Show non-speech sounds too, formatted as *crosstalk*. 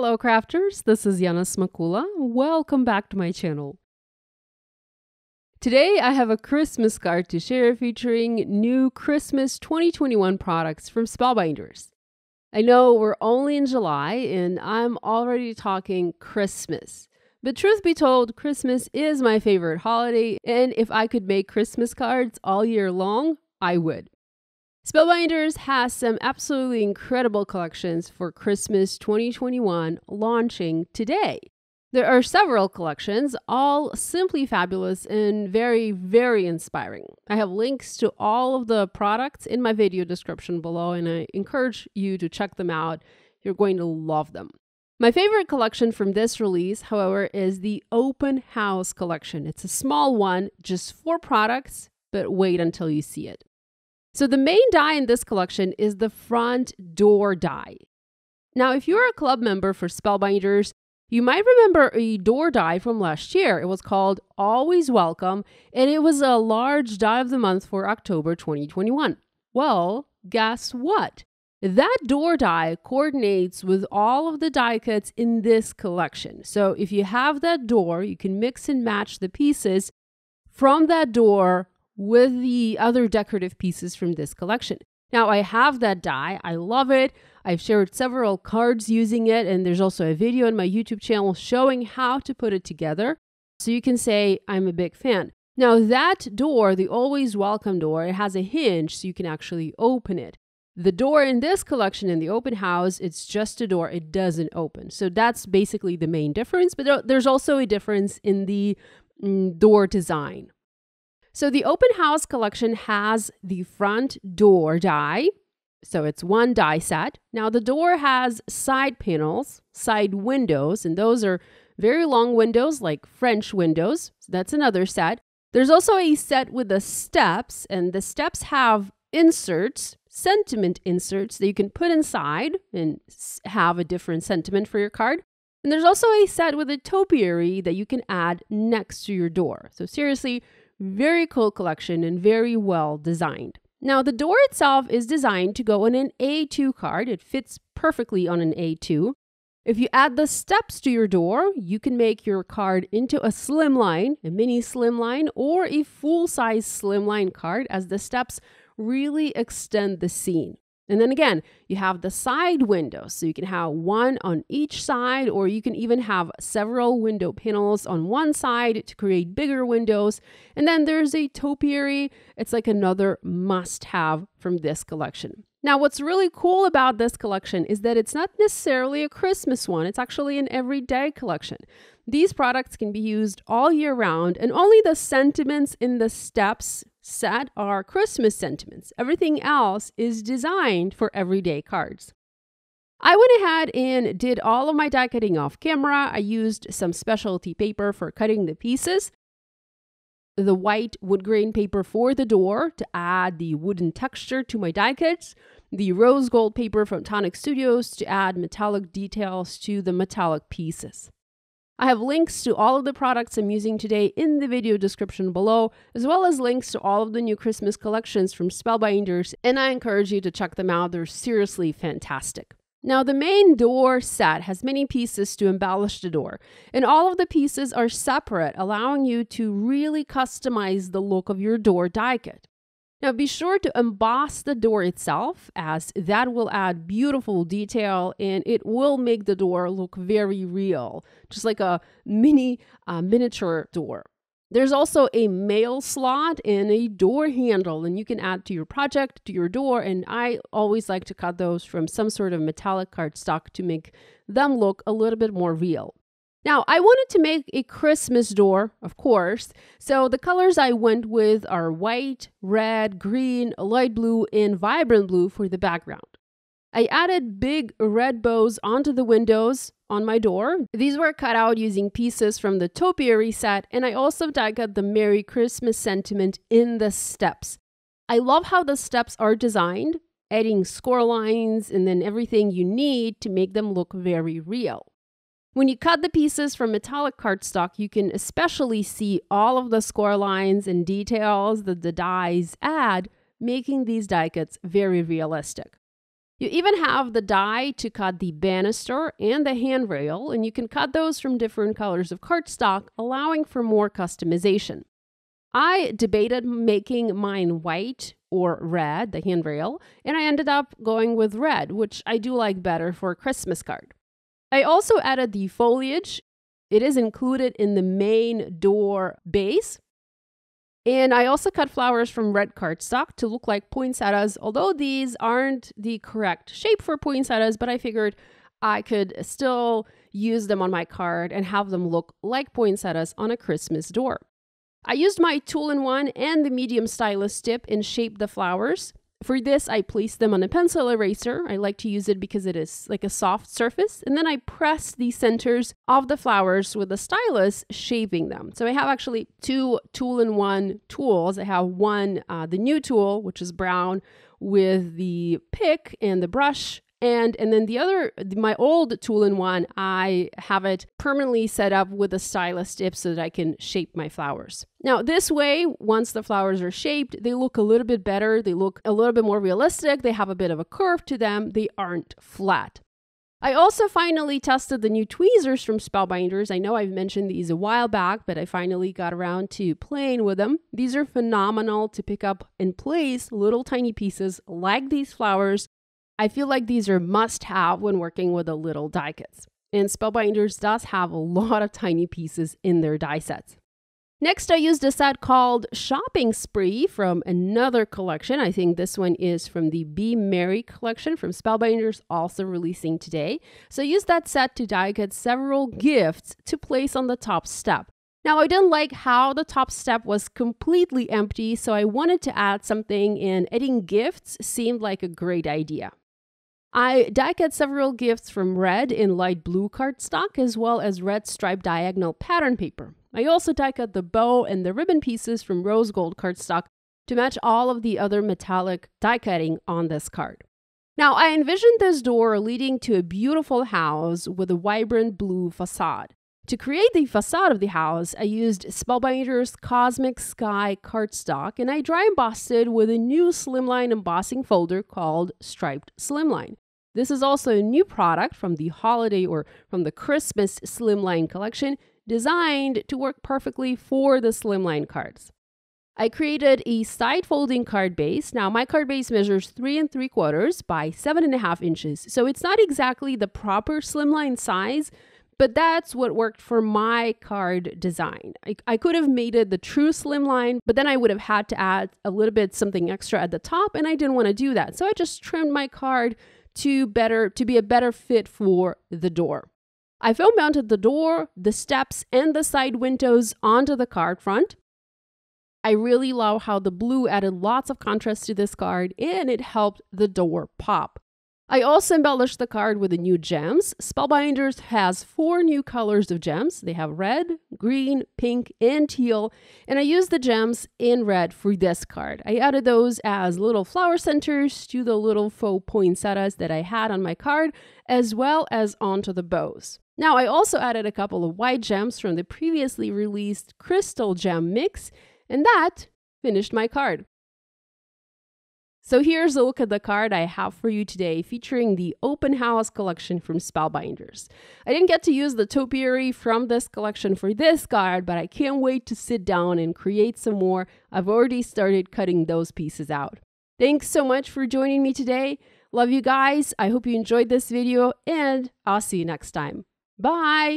Hello crafters, this is Yana Smakula. Welcome back to my channel. Today I have a Christmas card to share featuring new Christmas 2021 products from Spellbinders. I know we're only in July and I'm already talking Christmas. But truth be told, Christmas is my favorite holiday, and if I could make Christmas cards all year long, I would. Spellbinders has some absolutely incredible collections for Christmas 2021 launching today. There are several collections, all simply fabulous and very, very inspiring. I have links to all of the products in my video description below, and I encourage you to check them out. You're going to love them. My favorite collection from this release, however, is the Open House collection. It's a small one, just four products, but wait until you see it. So the main die in this collection is the front door die. Now, if you're a club member for Spellbinders, you might remember a door die from last year. It was called Always Welcome, and it was a large die of the month for October 2021. Well, guess what? That door die coordinates with all of the die cuts in this collection. So if you have that door, you can mix and match the pieces from that door with the other decorative pieces from this collection. Now, I have that die. I love it. I've shared several cards using it, and there's also a video on my YouTube channel showing how to put it together. So you can say, I'm a big fan. Now, that door, the always welcome door, it has a hinge so you can actually open it. The door in this collection in the open house, it's just a door, it doesn't open. So that's basically the main difference, but there's also a difference in the mm, door design. So the open house collection has the front door die. So it's one die set. Now the door has side panels, side windows, and those are very long windows like French windows. So that's another set. There's also a set with the steps, and the steps have inserts, sentiment inserts that you can put inside and have a different sentiment for your card. And there's also a set with a topiary that you can add next to your door. So seriously, very cool collection and very well designed. Now, the door itself is designed to go on an A2 card. It fits perfectly on an A2. If you add the steps to your door, you can make your card into a slimline, a mini slimline, or a full size slimline card as the steps really extend the scene. And then again, you have the side windows. So you can have one on each side, or you can even have several window panels on one side to create bigger windows. And then there's a topiary. It's like another must have from this collection. Now, what's really cool about this collection is that it's not necessarily a Christmas one, it's actually an everyday collection. These products can be used all year round, and only the sentiments in the steps set are Christmas sentiments. Everything else is designed for everyday cards. I went ahead and did all of my die cutting off camera. I used some specialty paper for cutting the pieces. The white wood grain paper for the door to add the wooden texture to my die cuts. The rose gold paper from Tonic Studios to add metallic details to the metallic pieces. I have links to all of the products I'm using today in the video description below, as well as links to all of the new Christmas collections from Spellbinders, and I encourage you to check them out. They're seriously fantastic. Now, the main door set has many pieces to embellish the door, and all of the pieces are separate, allowing you to really customize the look of your door die cut. Now be sure to emboss the door itself as that will add beautiful detail and it will make the door look very real, just like a mini uh, miniature door. There's also a mail slot and a door handle, and you can add to your project, to your door. And I always like to cut those from some sort of metallic cardstock to make them look a little bit more real. Now, I wanted to make a Christmas door, of course, so the colors I went with are white, red, green, light blue, and vibrant blue for the background. I added big red bows onto the windows on my door. These were cut out using pieces from the topiary set, and I also cut the Merry Christmas sentiment in the steps. I love how the steps are designed, adding score lines and then everything you need to make them look very real. When you cut the pieces from metallic cardstock, you can especially see all of the score lines and details that the dies add, making these die cuts very realistic. You even have the die to cut the banister and the handrail, and you can cut those from different colors of cardstock, allowing for more customization. I debated making mine white or red, the handrail, and I ended up going with red, which I do like better for a Christmas card. I also added the foliage. It is included in the main door base, and I also cut flowers from red cardstock to look like poinsettias, although these aren't the correct shape for poinsettias, but I figured I could still use them on my card and have them look like poinsettias on a Christmas door. I used my tool-in-one and the medium stylus tip and shaped the flowers. For this, I place them on a pencil eraser. I like to use it because it is like a soft surface. And then I press the centers of the flowers with a stylus, shaping them. So I have actually two tool-in-one tools. I have one, uh, the new tool, which is brown, with the pick and the brush and and then the other my old tool-in-one i have it permanently set up with a stylus tip so that i can shape my flowers. Now this way once the flowers are shaped they look a little bit better. They look a little bit more realistic. They have a bit of a curve to them. They aren't flat. I also finally tested the new tweezers from Spellbinders. I know I've mentioned these a while back, but I finally got around to playing with them. These are phenomenal to pick up and place little tiny pieces like these flowers I feel like these are must have when working with the little die kits. And Spellbinders does have a *laughs* lot of tiny pieces in their die sets. Next, I used a set called Shopping Spree from another collection. I think this one is from the Be Merry collection from Spellbinders, also releasing today. So I used that set to die cut several gifts to place on the top step. Now, I didn't like how the top step was completely empty, so I wanted to add something, and adding gifts seemed like a great idea. I die cut several gifts from red in light blue cardstock as well as red striped diagonal pattern paper. I also die cut the bow and the ribbon pieces from rose gold cardstock to match all of the other metallic die cutting on this card. Now, I envisioned this door leading to a beautiful house with a vibrant blue facade. To create the facade of the house, I used Spellbinder's Cosmic Sky cardstock and I dry embossed it with a new slimline embossing folder called Striped Slimline. This is also a new product from the holiday or from the Christmas Slimline collection designed to work perfectly for the Slimline cards. I created a side folding card base. Now, my card base measures three and three quarters by seven and a half inches. So it's not exactly the proper slimline size, but that's what worked for my card design. I, I could have made it the true slimline, but then I would have had to add a little bit something extra at the top, and I didn't want to do that. So I just trimmed my card to better to be a better fit for the door. I foam mounted the door, the steps, and the side windows onto the card front. I really love how the blue added lots of contrast to this card and it helped the door pop. I also embellished the card with the new gems. Spellbinders has four new colors of gems. They have red, green, pink, and teal. And I used the gems in red for this card. I added those as little flower centers to the little faux poinsettias that I had on my card, as well as onto the bows. Now, I also added a couple of white gems from the previously released Crystal Gem Mix, and that finished my card. So here's a look at the card I have for you today featuring the Open House collection from Spellbinders. I didn't get to use the topiary from this collection for this card, but I can't wait to sit down and create some more. I've already started cutting those pieces out. Thanks so much for joining me today. Love you guys. I hope you enjoyed this video and I'll see you next time. Bye!